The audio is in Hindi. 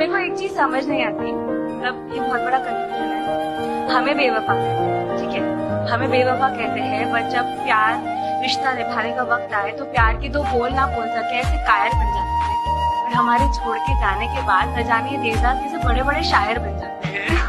मेरे को एक चीज़ समझ नहीं आती। मतलब ये बहुत बड़ा कंफ्यूजन है। हमें बेवफा, ठीक है? हमें बेवफा कहते हैं बट जब प्यार रिश्ता निभाने का वक्त आए तो प्यार के दो बोल ना बोल सके, ऐसे कायर बन जाते हैं। और हमारे छोड़ के जाने के बाद न जानिए देवदास जैसे बड़े बड़े शायर बन जाते हैं।